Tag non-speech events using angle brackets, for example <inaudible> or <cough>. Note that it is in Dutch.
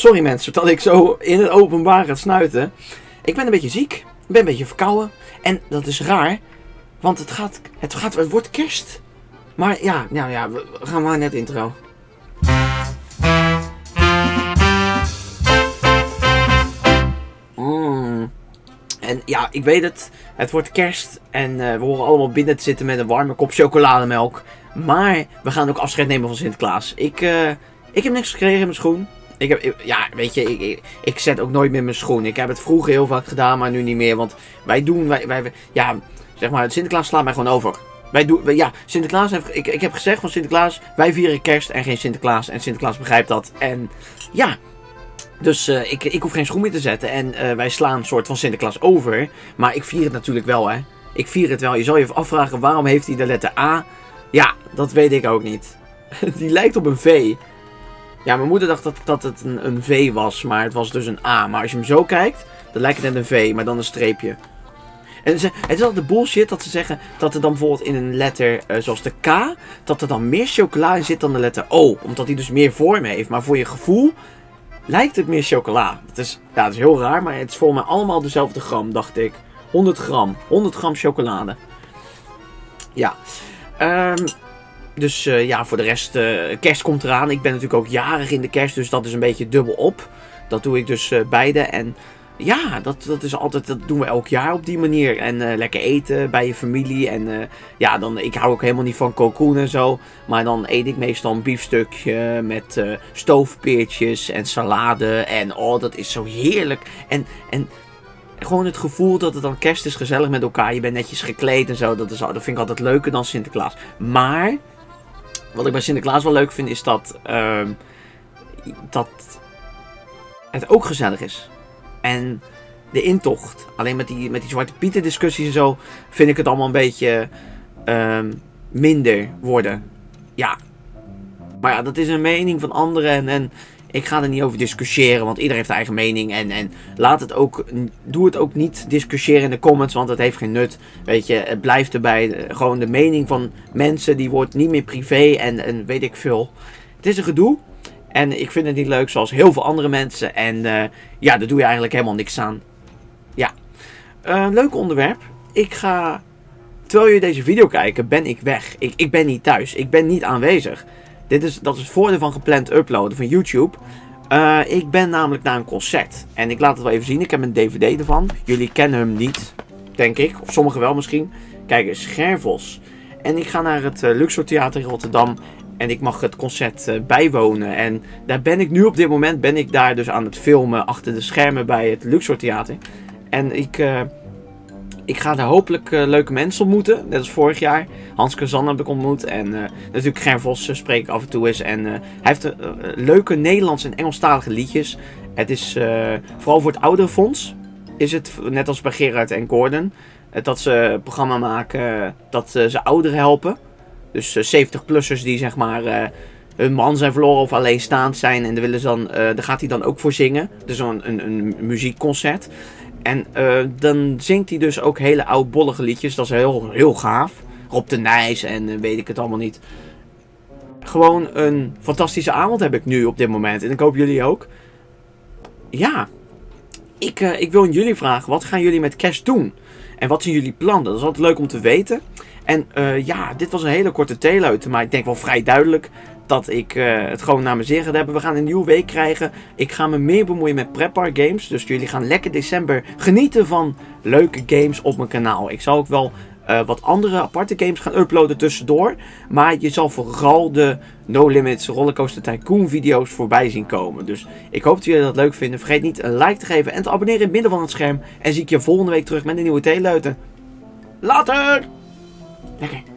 sorry mensen dat ik zo in het openbaar ga snuiten. Ik ben een beetje ziek. Ik ben een beetje verkouden. En dat is raar. Want het gaat, het gaat, het wordt kerst. Maar ja, nou ja, we gaan maar net intro. Mm. En ja, ik weet het. Het wordt kerst. En eh, we horen allemaal binnen te zitten met een warme kop chocolademelk. Maar we gaan ook afscheid nemen van Sinterklaas. Ik, eh, ik heb niks gekregen in mijn schoen. Ik heb, ja, weet je, ik, ik, zet ook nooit meer mijn schoen. Ik heb het vroeger heel vaak gedaan, maar nu niet meer. Want wij doen, wij, wij, ja, zeg maar, Sinterklaas slaat mij gewoon over. Wij doen, ja, Sinterklaas heeft, ik, ik heb gezegd van Sinterklaas, wij vieren kerst en geen Sinterklaas. En Sinterklaas begrijpt dat. En ja, dus eh, ik, ik hoef geen schoen meer te zetten. En eh, wij slaan een soort van Sinterklaas over. Maar ik vier het natuurlijk wel, hè. Ik vier het wel. Je zal je even afvragen, waarom heeft hij de letter A? Ja, dat weet ik ook niet. <laughs> Die lijkt op een V. Ja, mijn moeder dacht dat, dat het een, een V was, maar het was dus een A. Maar als je hem zo kijkt, dan lijkt het net een V, maar dan een streepje. En ze, het is altijd bullshit dat ze zeggen dat er dan bijvoorbeeld in een letter eh, zoals de K, dat er dan meer chocola in zit dan de letter O. Omdat die dus meer vorm heeft. Maar voor je gevoel lijkt het meer chocola. Dat is, ja, dat is heel raar, maar het is volgens mij allemaal dezelfde gram, dacht ik. 100 gram. 100 gram chocolade. Ja. Ehm, dus eh, ja, voor de rest, eh, kerst komt eraan. Ik ben natuurlijk ook jarig in de kerst, dus dat is een beetje dubbel op. Dat doe ik dus eh, beide. En ja, dat, dat is altijd, dat doen we elk jaar op die manier. En lekker eten bij je familie. En ja, dan, ik hou ook helemaal niet van kalkoen en zo. Maar dan eet ik meestal een biefstukje met stoofpeertjes en salade. En oh, dat is zo heerlijk. En, en gewoon het gevoel dat het dan kerst is gezellig met elkaar. Je bent netjes gekleed en zo. Dat, is, dat vind ik altijd leuker dan Sinterklaas. Maar, wat ik bij Sinterklaas wel leuk vind, is dat, ehm, dat het ook gezellig is. En de intocht. Alleen met die, met die Zwarte Pieten discussies en zo, vind ik het allemaal een beetje ehm, minder worden. Ja. Maar ja, dat is een mening van anderen en, en ik ga er niet over discussiëren, want iedereen heeft zijn eigen mening. En, en laat het ook, doe het ook niet discussiëren in de comments, want het heeft geen nut. Weet je, het blijft erbij. eh, Gewoon de mening van mensen, die wordt niet meer privé en, en weet ik veel. Het is een gedoe. En ik vind het niet leuk zoals heel veel andere mensen. En eh, ja, daar doe je eigenlijk helemaal niks aan. Ja. Eh, leuk onderwerp. Ik ga, terwijl jullie deze video kijken, ben ik weg. Ik, ik ben niet thuis. Ik ben niet aanwezig. Dit is, dat is het voordeel van gepland uploaden van YouTube. Eh, ik ben namelijk naar een concert. En ik laat het wel even zien. Ik heb een dvd ervan. Jullie kennen hem niet, denk ik. Of sommigen wel misschien. Kijk eens, Gervos. En ik ga naar het eh, Luxor Theater in Rotterdam. En ik mag het concert eh, bijwonen. En daar ben ik nu op dit moment ben ik daar dus aan het filmen achter de schermen bij het Luxor Theater. En ik, ik ga daar hopelijk eh, leuke mensen ontmoeten. Net als vorig jaar. Hans Kazan heb ik ontmoet. En eh, natuurlijk Ger Vos eh, spreek ik af en toe eens. En hij heeft leuke Nederlands en Engelstalige liedjes. Het is vooral voor het ouderenfonds. Is het net als bij Gerard en Gordon. dat ze een programma maken dat ze ouderen helpen. Dus eh, 70-plussers die zeg maar hun man zijn verloren of alleenstaand zijn. En daar, willen dan, daar gaat hij dan ook voor zingen. Dus een, een muziekconcert. En eh, dan zingt hij dus ook hele oudbollige liedjes. Dat is heel, heel gaaf. Rob de Nijs en eh, weet ik het allemaal niet. Gewoon een fantastische avond heb ik nu op dit moment. En ik hoop jullie ook. Ja. Ik, eh, ik wil jullie vragen. Wat gaan jullie met kerst doen? En wat zijn jullie plannen? Dat is altijd leuk om te weten. En ja, dit was een hele korte theeluid. Maar ik denk wel vrij duidelijk dat ik eh, het gewoon naar mijn zin ga hebben. We gaan een nieuwe week krijgen. Ik ga me meer bemoeien met prepar games. Dus jullie gaan lekker december genieten van leuke games op mijn kanaal. Ik zal ook wel eh, wat andere aparte games gaan uploaden tussendoor. Maar je zal vooral de No Limits Rollercoaster Tycoon video's voorbij zien komen. Dus ik hoop dat jullie dat leuk vinden. Vergeet niet een like te geven en te abonneren in het midden van het scherm. En zie ik je volgende week terug met een nieuwe theeluiten. Later! Lekker.